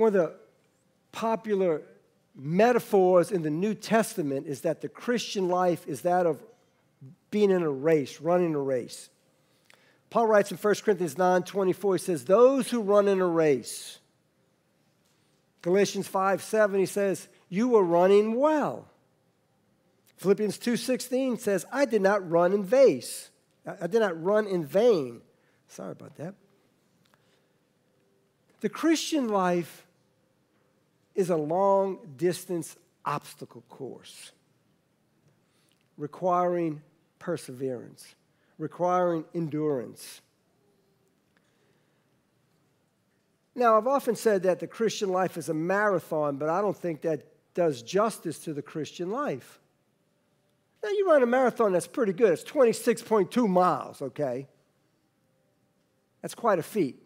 One of the popular metaphors in the New Testament is that the Christian life is that of being in a race, running a race. Paul writes in 1 Corinthians 9 24, he says, Those who run in a race. Galatians 5 7, he says, You were running well. Philippians 2:16 says, I did not run in vase. I did not run in vain. Sorry about that. The Christian life is a long distance obstacle course requiring perseverance, requiring endurance. Now, I've often said that the Christian life is a marathon, but I don't think that does justice to the Christian life. Now, you run a marathon that's pretty good. It's 26.2 miles, okay? That's quite a feat.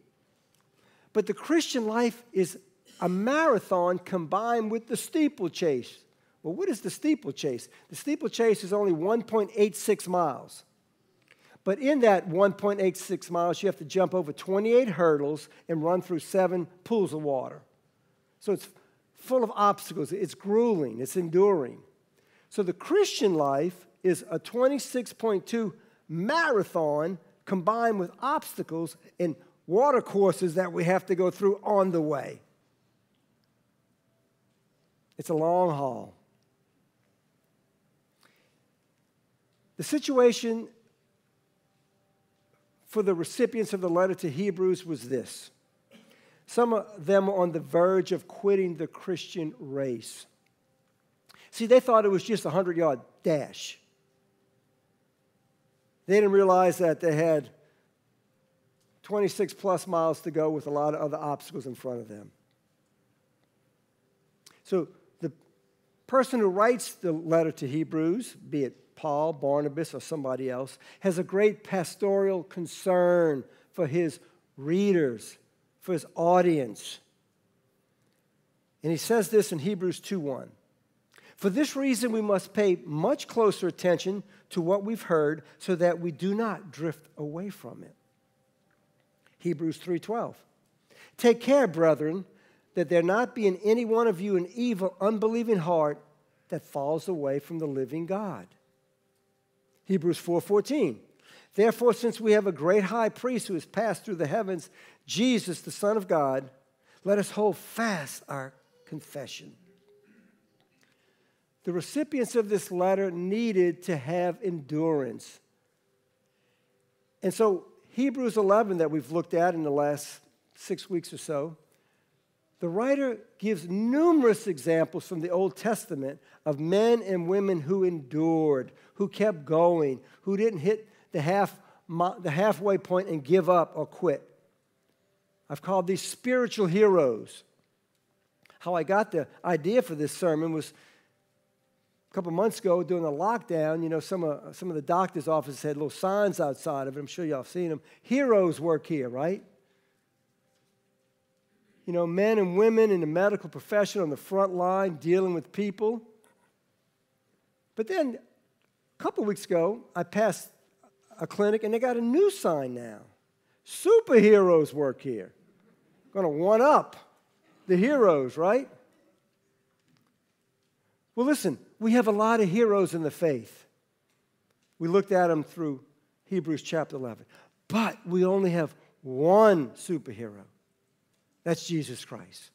But the Christian life is a marathon combined with the steeplechase. Well, what is the steeplechase? The steeplechase is only 1.86 miles. But in that 1.86 miles, you have to jump over 28 hurdles and run through seven pools of water. So it's full of obstacles. It's grueling, it's enduring. So the Christian life is a 26.2 marathon combined with obstacles and water courses that we have to go through on the way. It's a long haul. The situation for the recipients of the letter to Hebrews was this some of them were on the verge of quitting the Christian race. See, they thought it was just a 100 yard dash. They didn't realize that they had 26 plus miles to go with a lot of other obstacles in front of them. So person who writes the letter to Hebrews, be it Paul, Barnabas, or somebody else, has a great pastoral concern for his readers, for his audience. And he says this in Hebrews 2:1. For this reason, we must pay much closer attention to what we've heard so that we do not drift away from it. Hebrews 3:12. Take care, brethren, that there not be in any one of you an evil, unbelieving heart that falls away from the living God. Hebrews 4:14. Therefore, since we have a great high priest who has passed through the heavens, Jesus, the Son of God, let us hold fast our confession. The recipients of this letter needed to have endurance. And so Hebrews 11, that we've looked at in the last six weeks or so, the writer gives numerous examples from the Old Testament of men and women who endured, who kept going, who didn't hit the, half, the halfway point and give up or quit. I've called these spiritual heroes. How I got the idea for this sermon was a couple months ago during the lockdown, you know, some of, some of the doctor's offices had little signs outside of it. I'm sure y'all have seen them. Heroes work here, right? You know, men and women in the medical profession on the front line dealing with people. But then a couple weeks ago, I passed a clinic and they got a new sign now. Superheroes work here. Going to one up the heroes, right? Well, listen, we have a lot of heroes in the faith. We looked at them through Hebrews chapter 11. But we only have one superhero. That's Jesus Christ.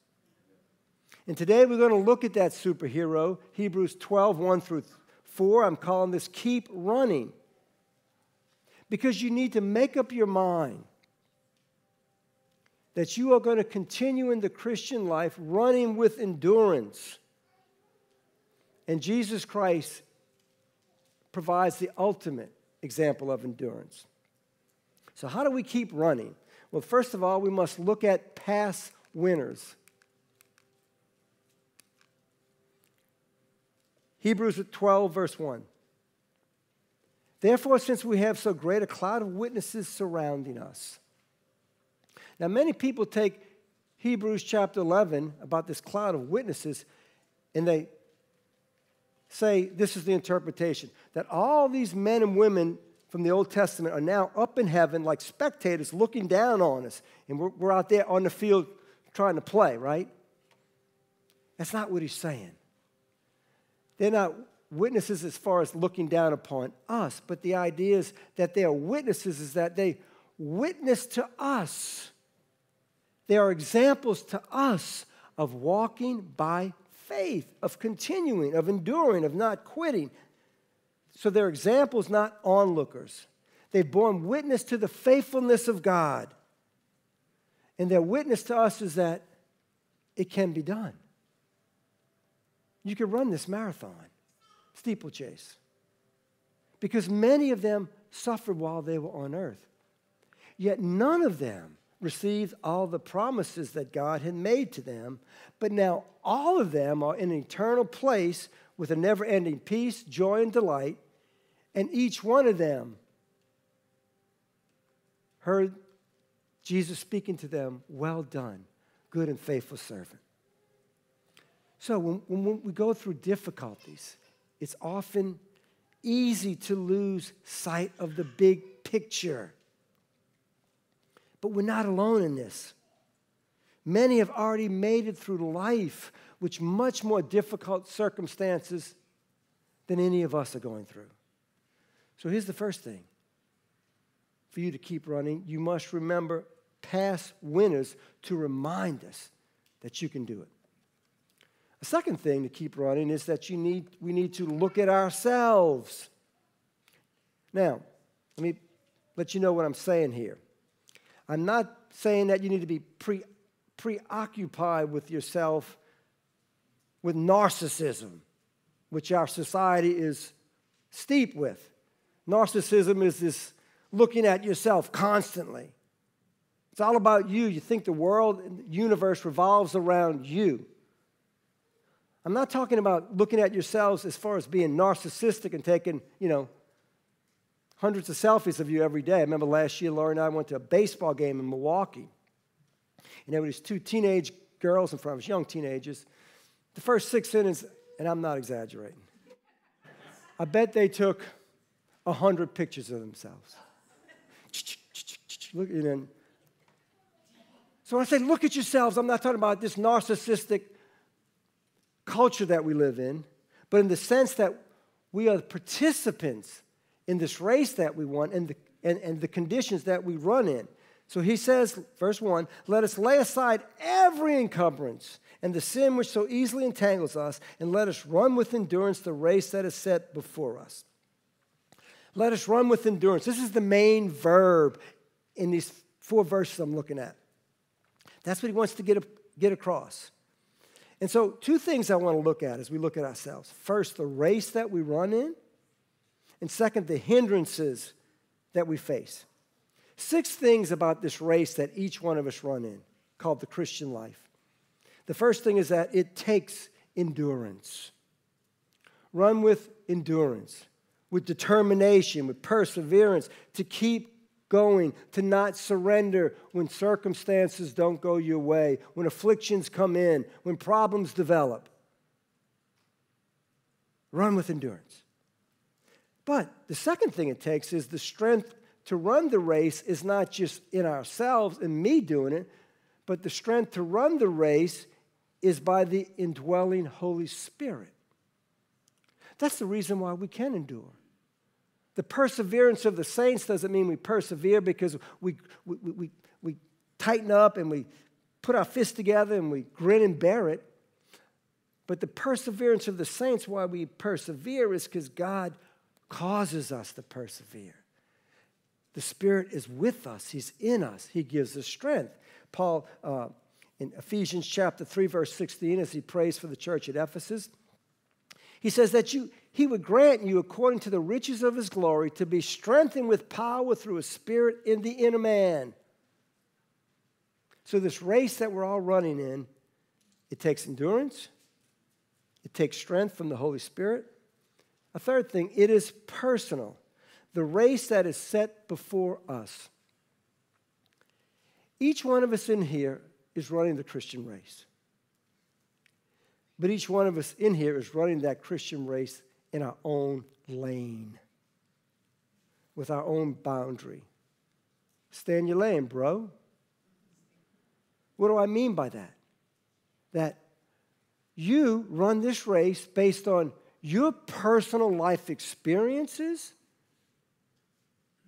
And today we're going to look at that superhero, Hebrews 12, 1 through 4. I'm calling this Keep Running. Because you need to make up your mind that you are going to continue in the Christian life running with endurance and Jesus Christ provides the ultimate example of endurance. So, how do we keep running? Well, first of all, we must look at past winners. Hebrews 12, verse 1. Therefore, since we have so great a cloud of witnesses surrounding us. Now, many people take Hebrews chapter 11 about this cloud of witnesses and they say this is the interpretation that all these men and women from the Old Testament are now up in heaven like spectators looking down on us. And we're, we're out there on the field trying to play, right? That's not what he's saying. They're not witnesses as far as looking down upon us, but the idea is that they are witnesses, is that they witness to us. They are examples to us of walking by faith, of continuing, of enduring, of not quitting. So they're examples, not onlookers. They've borne witness to the faithfulness of God. And their witness to us is that it can be done. You can run this marathon, steeplechase, because many of them suffered while they were on earth. Yet none of them received all the promises that God had made to them, but now all of them are in an eternal place with a never ending peace, joy, and delight, and each one of them heard Jesus speaking to them, Well done, good and faithful servant. So when, when we go through difficulties, it's often easy to lose sight of the big picture. But we're not alone in this. Many have already made it through life with much more difficult circumstances than any of us are going through. So here's the first thing for you to keep running you must remember past winners to remind us that you can do it. A second thing to keep running is that you need, we need to look at ourselves. Now, let me let you know what I'm saying here. I'm not saying that you need to be pre, preoccupied with yourself with narcissism, which our society is steep with. Narcissism is this looking at yourself constantly. It's all about you. You think the world and the universe revolves around you. I'm not talking about looking at yourselves as far as being narcissistic and taking, you know, hundreds of selfies of you every day. I remember last year, Laura and I went to a baseball game in Milwaukee. And there were these two teenage girls in front of us, young teenagers. The first six innings, and I'm not exaggerating, I bet they took 100 pictures of themselves. Look, and then, so when I say look at yourselves, I'm not talking about this narcissistic culture that we live in, but in the sense that we are participants in this race that we want and the, and, and the conditions that we run in. So he says, verse 1 Let us lay aside every encumbrance and the sin which so easily entangles us, and let us run with endurance the race that is set before us. Let us run with endurance. This is the main verb in these four verses I'm looking at. That's what he wants to get, get across. And so, two things I want to look at as we look at ourselves. First, the race that we run in, and second, the hindrances that we face. Six things about this race that each one of us run in, called the Christian life. The first thing is that it takes endurance. Run with endurance, with determination, with perseverance to keep going, to not surrender when circumstances don't go your way, when afflictions come in, when problems develop. Run with endurance. But the second thing it takes is the strength to run the race is not just in ourselves and me doing it, but the strength to run the race is by the indwelling Holy Spirit. That's the reason why we can endure. The perseverance of the saints doesn't mean we persevere because we, we, we, we tighten up and we put our fists together and we grin and bear it. But the perseverance of the saints, why we persevere, is because God causes us to persevere. The Spirit is with us, He's in us, He gives us strength. Paul, uh, in Ephesians chapter 3, verse 16, as he prays for the church at Ephesus, he says that you, he would grant you, according to the riches of his glory, to be strengthened with power through his spirit in the inner man. So, this race that we're all running in, it takes endurance, it takes strength from the Holy Spirit. A third thing, it is personal. The race that is set before us. Each one of us in here is running the Christian race. But each one of us in here is running that Christian race in our own lane, with our own boundary. Stay in your lane, bro. What do I mean by that? That you run this race based on your personal life experiences,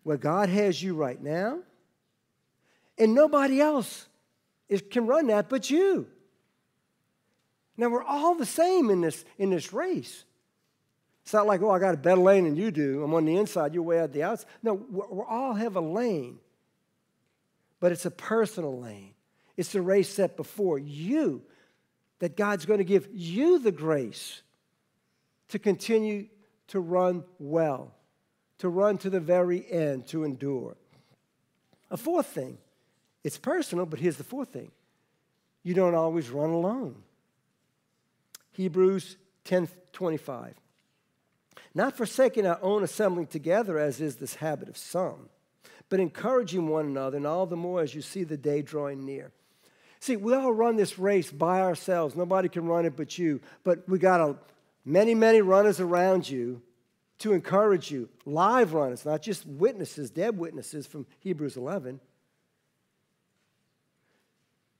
where God has you right now, and nobody else is, can run that but you. Now we're all the same in this, in this race. It's not like, oh, I got a better lane than you do. I'm on the inside, you're way out the outside. No, we all have a lane, but it's a personal lane. It's the race set before you that God's going to give you the grace to continue to run well, to run to the very end, to endure. A fourth thing, it's personal, but here's the fourth thing you don't always run alone. Hebrews 10 25. Not forsaking our own assembling together, as is this habit of some, but encouraging one another, and all the more as you see the day drawing near. See, we all run this race by ourselves. Nobody can run it but you. But we got a, many, many runners around you to encourage you. Live runners, not just witnesses, dead witnesses from Hebrews 11.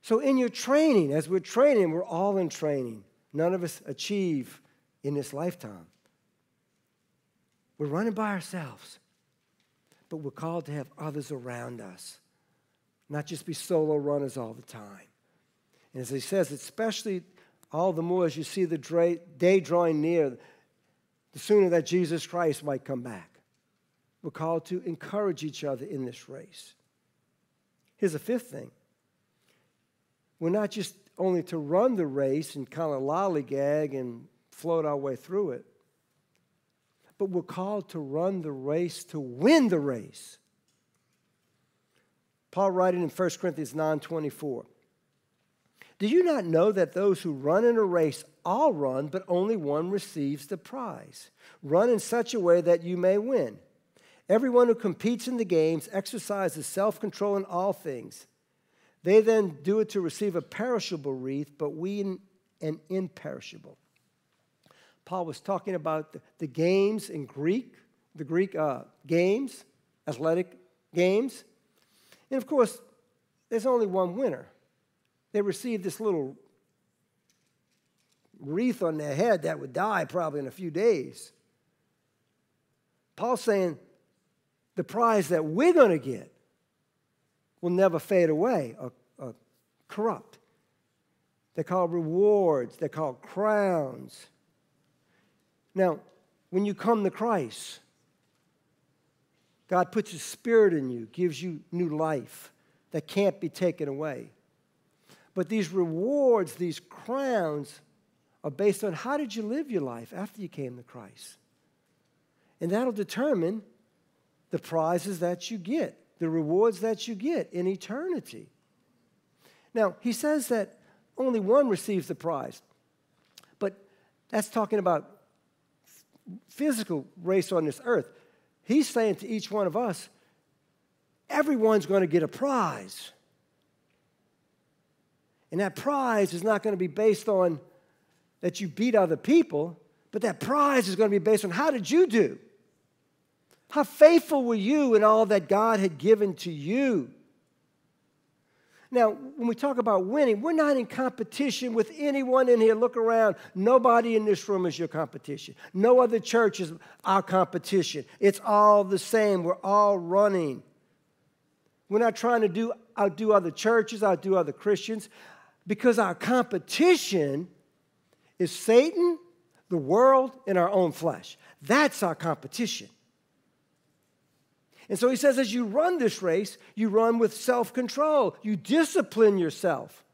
So, in your training, as we're training, we're all in training. None of us achieve in this lifetime. We're running by ourselves, but we're called to have others around us, not just be solo runners all the time. And as he says, especially all the more as you see the day drawing near, the sooner that Jesus Christ might come back. We're called to encourage each other in this race. Here's a fifth thing we're not just only to run the race and kind of lollygag and float our way through it, but we're called to run the race to win the race. Paul writing in 1 Corinthians 9 24. Do you not know that those who run in a race all run, but only one receives the prize? Run in such a way that you may win. Everyone who competes in the games exercises self control in all things. They then do it to receive a perishable wreath, but we an imperishable. Paul was talking about the, games in Greek, the Greek uh, games, athletic games. And of course, there's only one winner they received this little wreath on their head that would die probably in a few days. Paul's saying the prize that we're going to get will never fade away or, or corrupt. They're called rewards, they're called crowns. Now, when you come to Christ, God puts His Spirit in you, gives you new life that can't be taken away. But these rewards, these crowns, are based on how did you live your life after you came to Christ? And that'll determine the prizes that you get, the rewards that you get in eternity. Now, he says that only one receives the prize, but that's talking about physical race on this earth. He's saying to each one of us, everyone's going to get a prize. And that prize is not going to be based on that you beat other people, but that prize is going to be based on how did you do? How faithful were you in all that God had given to you? Now, when we talk about winning, we're not in competition with anyone in here. Look around. Nobody in this room is your competition. No other church is our competition. It's all the same. We're all running. We're not trying to do outdo other churches, outdo other Christians because our competition is Satan, the world, and our own flesh. That's our competition. And so he says, as you run this race, you run with self control. You discipline yourself,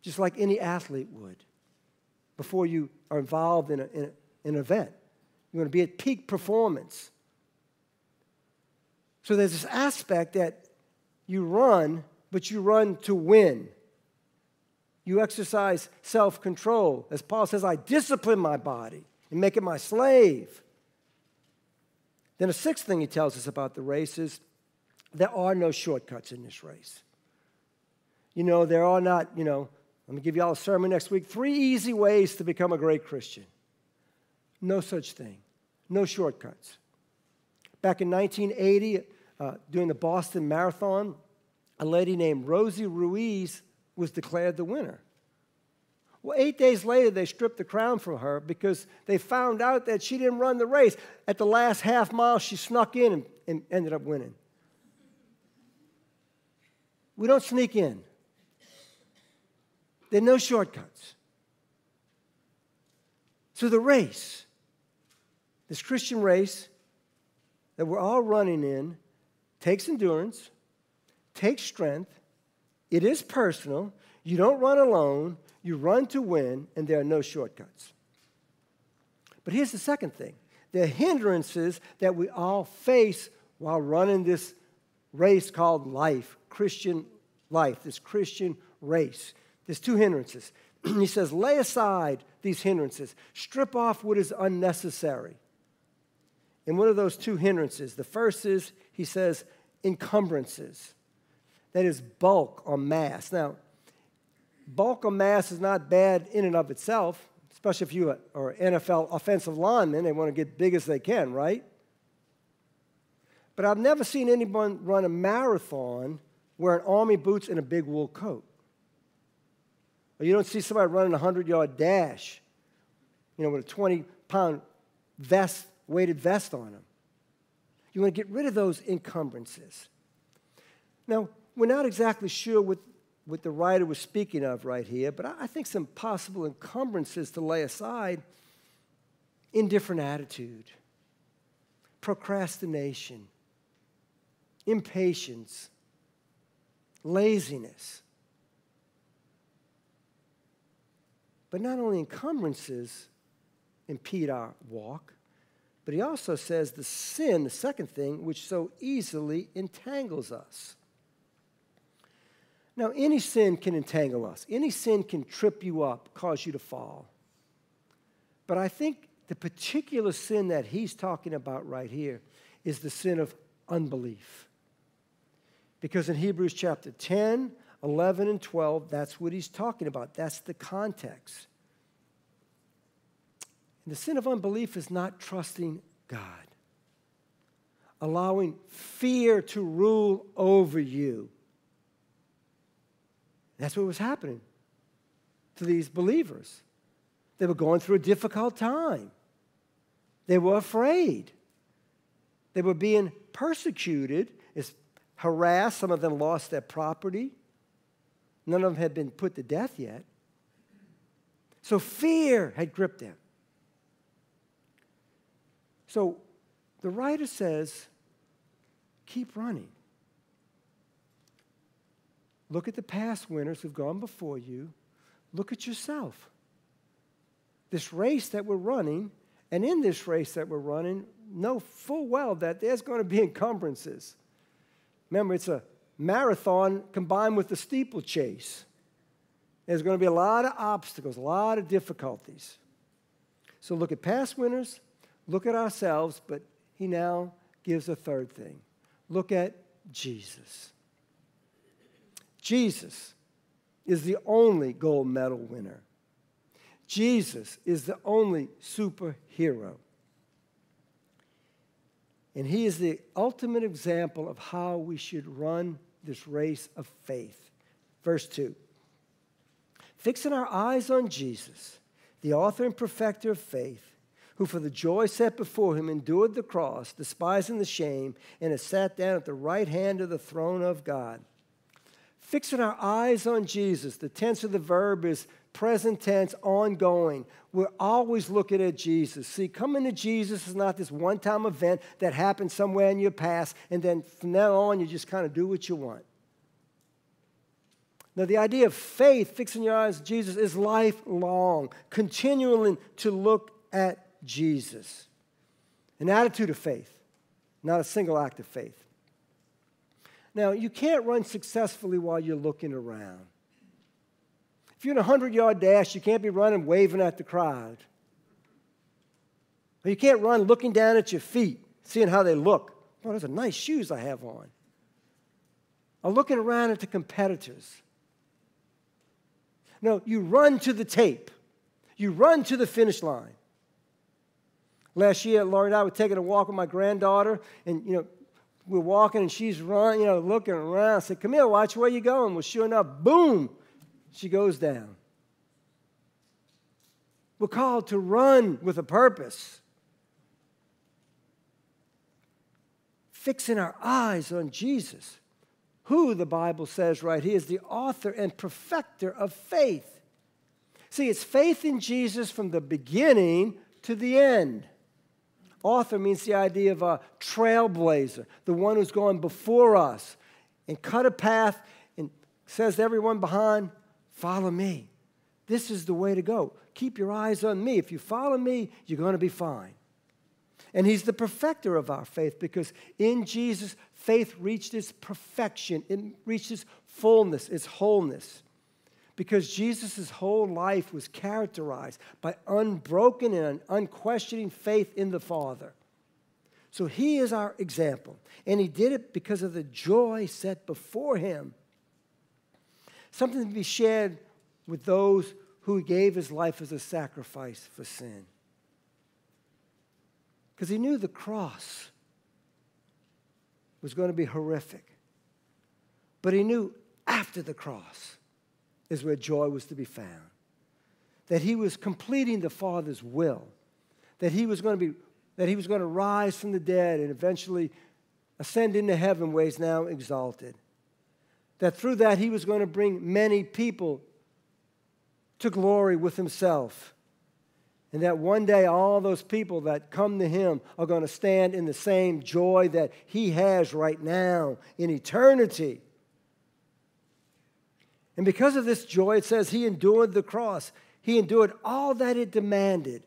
just like any athlete would before you are involved in, a, in, a, in an event. You want to be at peak performance. So there's this aspect that you run, but you run to win. You exercise self control. As Paul says, I discipline my body and make it my slave. Then, a sixth thing he tells us about the race is there are no shortcuts in this race. You know, there are not, you know, let me give you all a sermon next week three easy ways to become a great Christian. No such thing, no shortcuts. Back in 1980, uh, during the Boston Marathon, a lady named Rosie Ruiz was declared the winner. Well, eight days later, they stripped the crown from her because they found out that she didn't run the race. At the last half mile, she snuck in and, and ended up winning. We don't sneak in, there are no shortcuts. So, the race, this Christian race that we're all running in, takes endurance, takes strength, it is personal. You don't run alone, you run to win, and there are no shortcuts. But here's the second thing the hindrances that we all face while running this race called life, Christian life, this Christian race. There's two hindrances. he says, lay aside these hindrances, strip off what is unnecessary. And what are those two hindrances? The first is, he says, encumbrances. That is bulk or mass. Now, bulk of mass is not bad in and of itself, especially if you are NFL offensive lineman. They want to get big as they can, right? But I've never seen anyone run a marathon wearing army boots and a big wool coat. Or you don't see somebody running a 100 yard dash, you know, with a 20 pound vest, weighted vest on them. You want to get rid of those encumbrances. Now, we're not exactly sure what what the writer was speaking of right here, but I think some possible encumbrances to lay aside indifferent attitude, procrastination, impatience, laziness. But not only encumbrances impede our walk, but he also says the sin, the second thing, which so easily entangles us. Now, any sin can entangle us, any sin can trip you up, cause you to fall. But I think the particular sin that he's talking about right here is the sin of unbelief. Because in Hebrews chapter 10, 11, and 12, that's what he's talking about. That's the context. And the sin of unbelief is not trusting God, allowing fear to rule over you. That's what was happening to these believers. They were going through a difficult time. They were afraid. They were being persecuted, harassed. Some of them lost their property. None of them had been put to death yet. So fear had gripped them. So the writer says, keep running. Look at the past winners who've gone before you. Look at yourself. This race that we're running, and in this race that we're running, know full well that there's going to be encumbrances. Remember, it's a marathon combined with the steeplechase. There's going to be a lot of obstacles, a lot of difficulties. So look at past winners, look at ourselves, but he now gives a third thing. Look at Jesus. Jesus is the only gold medal winner. Jesus is the only superhero. And he is the ultimate example of how we should run this race of faith. Verse 2 Fixing our eyes on Jesus, the author and perfecter of faith, who for the joy set before him endured the cross, despising the shame, and has sat down at the right hand of the throne of God fixing our eyes on Jesus. The tense of the verb is present tense, ongoing. We're always looking at Jesus. See, coming to Jesus is not this one time event that happened somewhere in your past, and then from now on, you just kind of do what you want. Now, the idea of faith, fixing your eyes on Jesus, is lifelong, continuing to look at Jesus. An attitude of faith, not a single act of faith. Now, you can't run successfully while you're looking around. If you're in a 100 yard dash, you can't be running waving at the crowd. Or you can't run looking down at your feet, seeing how they look. Oh, those are nice shoes I have on. Or looking around at the competitors. No, you run to the tape. You run to the finish line. Last year, Laurie and I were taking a walk with my granddaughter, and you know, we're walking and she's running, you know, looking around. I said, Come here, watch where you're going. Well, sure enough, boom, she goes down. We're called to run with a purpose. Fixing our eyes on Jesus, who the Bible says right here is the author and perfecter of faith. See, it's faith in Jesus from the beginning to the end. Author means the idea of a trailblazer, the one who's gone before us and cut a path and says to everyone behind, Follow me. This is the way to go. Keep your eyes on me. If you follow me, you're going to be fine. And he's the perfecter of our faith because in Jesus, faith reached its perfection, it reached its fullness, its wholeness. Because Jesus' whole life was characterized by unbroken and unquestioning faith in the Father. So he is our example. And he did it because of the joy set before him. Something to be shared with those who gave his life as a sacrifice for sin. Because he knew the cross was going to be horrific. But he knew after the cross is where joy was to be found. That he was completing the Father's will. That he was going to be that he was going to rise from the dead and eventually ascend into heaven where he's now exalted. That through that he was going to bring many people to glory with himself. And that one day all those people that come to him are going to stand in the same joy that he has right now in eternity. And because of this joy, it says he endured the cross. He endured all that it demanded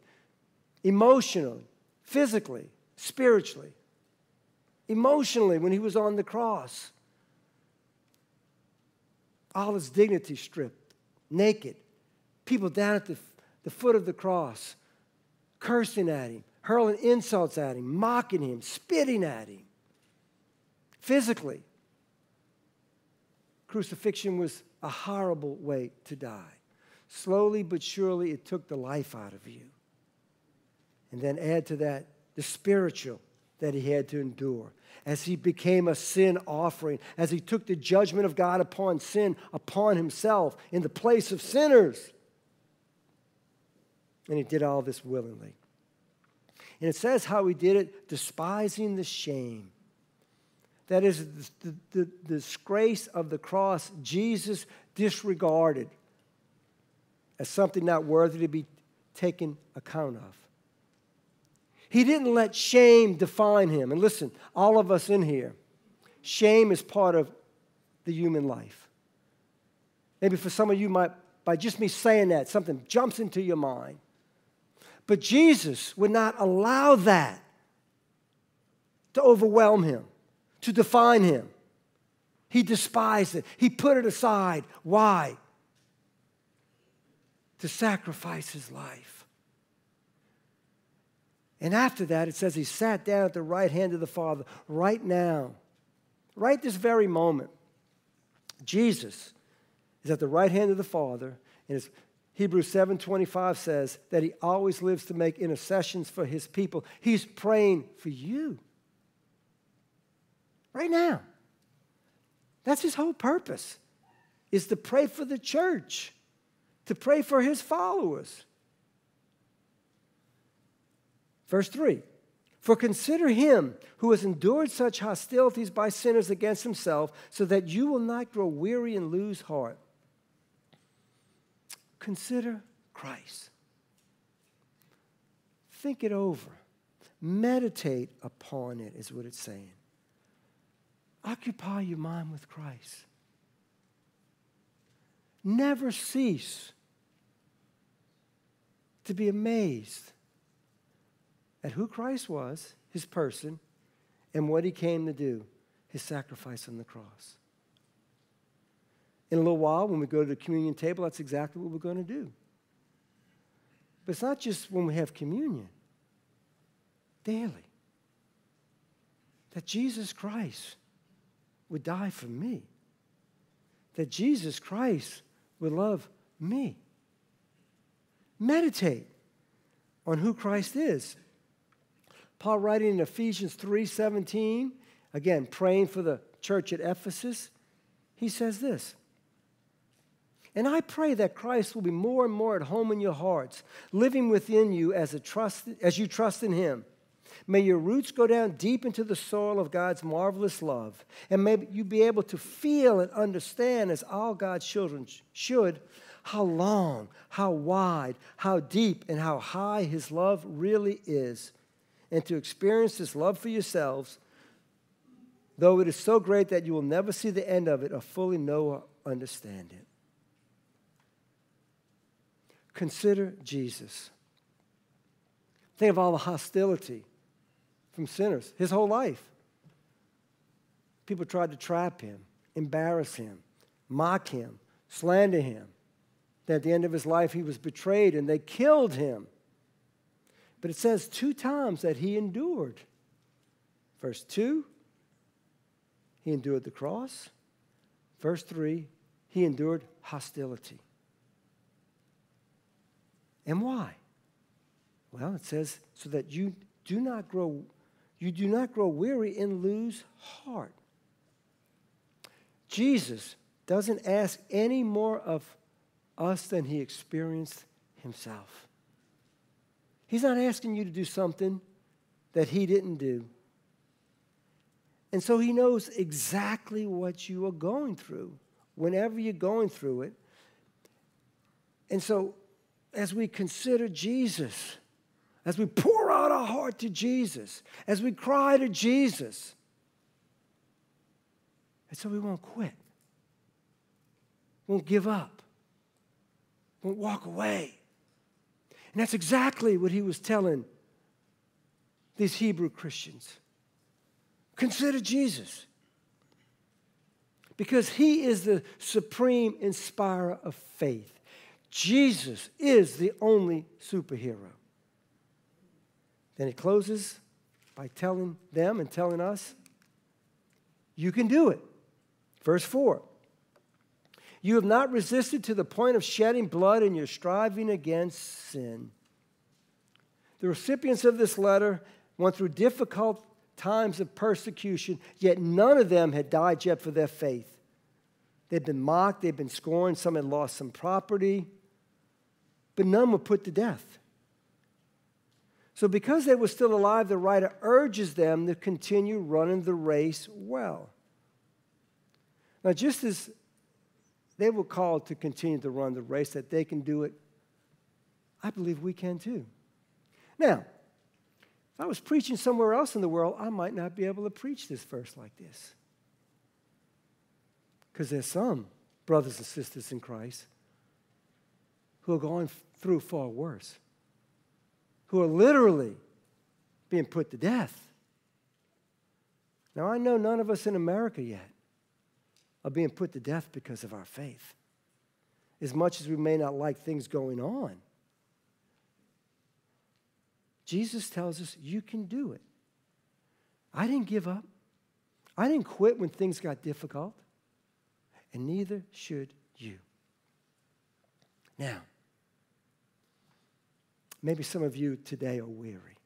emotionally, physically, spiritually, emotionally when he was on the cross. All his dignity stripped, naked, people down at the, the foot of the cross, cursing at him, hurling insults at him, mocking him, spitting at him. Physically, crucifixion was a horrible way to die. Slowly but surely, it took the life out of you. And then add to that the spiritual that he had to endure as he became a sin offering, as he took the judgment of God upon sin upon himself in the place of sinners. And he did all this willingly. And it says how he did it, despising the shame that is the, the, the, disgrace of the cross, Jesus disregarded as something not worthy to be taken account of. He didn't let shame define him. And listen, all of us in here, shame is part of the human life. Maybe for some of you, might, by just me saying that, something jumps into your mind. But Jesus would not allow that to overwhelm him to define him. He despised it, he put it aside. Why? To sacrifice his life. And after that, it says he sat down at the right hand of the Father right now, right this very moment. Jesus is at the right hand of the Father, and as Hebrews 7:25 says that he always lives to make intercessions for his people. He's praying for you right now. That's his whole purpose, is to pray for the church, to pray for his followers. Verse 3 For consider him who has endured such hostilities by sinners against himself, so that you will not grow weary and lose heart. Consider Christ. Think it over. Meditate upon it, is what it's saying. Occupy your mind with Christ. Never cease to be amazed at who Christ was, his person, and what he came to do, his sacrifice on the cross. In a little while, when we go to the communion table, that's exactly what we're going to do. But it's not just when we have communion, daily. That Jesus Christ would die for me, that Jesus Christ would love me. Meditate on who Christ is. Paul writing in Ephesians 3:17, again praying for the church at Ephesus, he says this. And I pray that Christ will be more and more at home in your hearts, living within you as, a trust, as you trust in Him. May your roots go down deep into the soil of God's marvelous love. And may you be able to feel and understand, as all God's children should, how long, how wide, how deep, and how high His love really is. And to experience this love for yourselves, though it is so great that you will never see the end of it or fully know or understand it. Consider Jesus. Think of all the hostility from sinners his whole life. People tried to trap him, embarrass him, mock him, slander him. Then at the end of his life, he was betrayed and they killed him. But it says two times that he endured. Verse 2, he endured the cross. Verse 3, he endured hostility. And why? Well, it says, so that you do not grow, you do not grow weary and lose heart. Jesus doesn't ask any more of us than he experienced himself. He's not asking you to do something that he didn't do. And so he knows exactly what you are going through whenever you're going through it. And so as we consider Jesus, as we pour out our heart to Jesus, as we cry to Jesus. And so we won't quit, won't give up, won't walk away. And that's exactly what he was telling these Hebrew Christians. Consider Jesus. Because he is the supreme inspirer of faith. Jesus is the only superhero. Then he closes by telling them and telling us, you can do it. Verse 4 You have not resisted to the point of shedding blood in your striving against sin. The recipients of this letter went through difficult times of persecution, yet none of them had died yet for their faith. They'd been mocked, they'd been scorned, some had lost some property but none were put to death. So, because they were still alive, the writer urges them to continue running the race well. Now, just as they were called to continue to run the race, that they can do it, I believe we can too. Now, if I was preaching somewhere else in the world, I might not be able to preach this verse like this. Because there's some brothers and sisters in Christ who are going through far worse, who are literally being put to death. Now, I know none of us in America yet are being put to death because of our faith, as much as we may not like things going on. Jesus tells us you can do it. I didn't give up. I didn't quit when things got difficult, and neither should you. Now, Maybe some of you today are weary.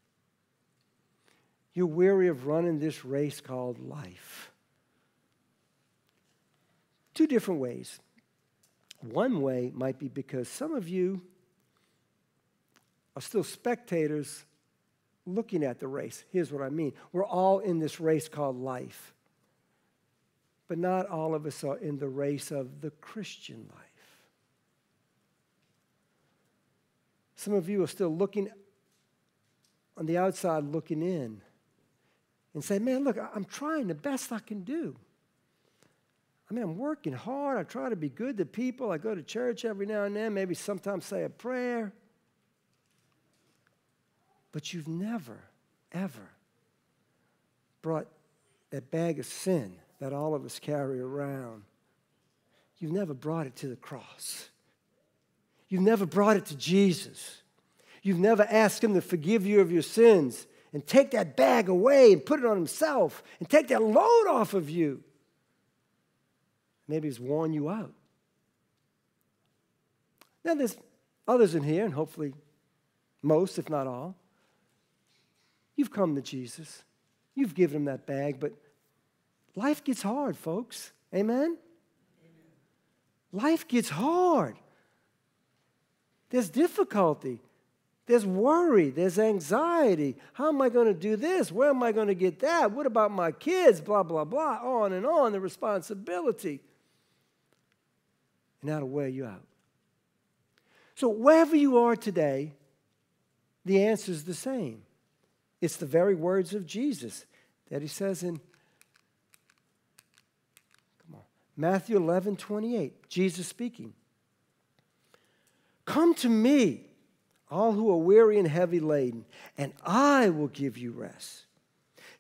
You're weary of running this race called life. Two different ways. One way might be because some of you are still spectators looking at the race. Here's what I mean we're all in this race called life, but not all of us are in the race of the Christian life. Some of you are still looking on the outside, looking in, and say, Man, look, I'm trying the best I can do. I mean, I'm working hard. I try to be good to people. I go to church every now and then, maybe sometimes say a prayer. But you've never, ever brought that bag of sin that all of us carry around. You've never brought it to the cross. You've never brought it to Jesus. You've never asked Him to forgive you of your sins and take that bag away and put it on Himself and take that load off of you. Maybe He's worn you out. Now, there's others in here, and hopefully most, if not all. You've come to Jesus, you've given Him that bag, but life gets hard, folks. Amen? life gets hard. There's difficulty. There's worry. There's anxiety. How am I going to do this? Where am I going to get that? What about my kids? Blah, blah, blah. On and on. The responsibility. And that'll wear you out. So, wherever you are today, the answer is the same. It's the very words of Jesus that he says in come on, Matthew 11 28. Jesus speaking. Come to me, all who are weary and heavy laden, and I will give you rest.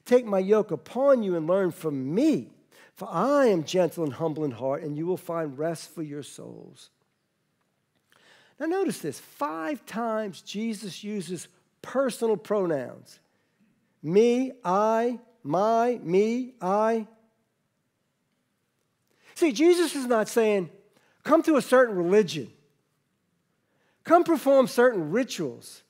Take my yoke upon you and learn from me, for I am gentle and humble in heart, and you will find rest for your souls. Now, notice this five times Jesus uses personal pronouns me, I, my, me, I. See, Jesus is not saying, come to a certain religion, come perform certain rituals,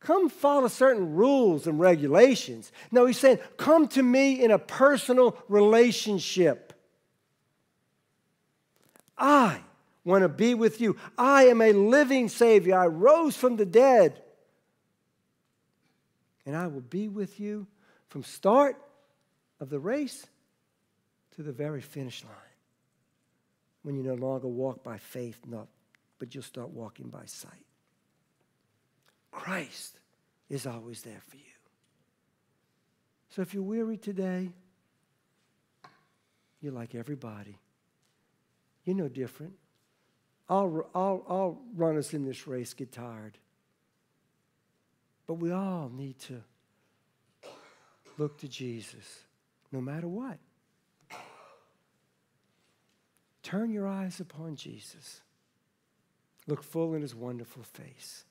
come follow certain rules and regulations. No, he's saying, come to me in a personal relationship. I want to be with you. I am a living Savior. I rose from the dead. And I will be with you from start of the race to the very finish line. When you no longer walk by faith, not, but you'll start walking by sight. Christ is always there for you. So if you're weary today, you're like everybody. You're no different. All, all, all runners in this race get tired. But we all need to look to Jesus no matter what. Turn your eyes upon Jesus. Look full in his wonderful face.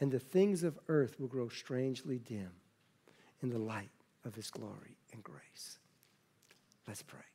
And the things of earth will grow strangely dim in the light of his glory and grace. Let's pray.